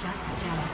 Shut down.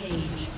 Rampage.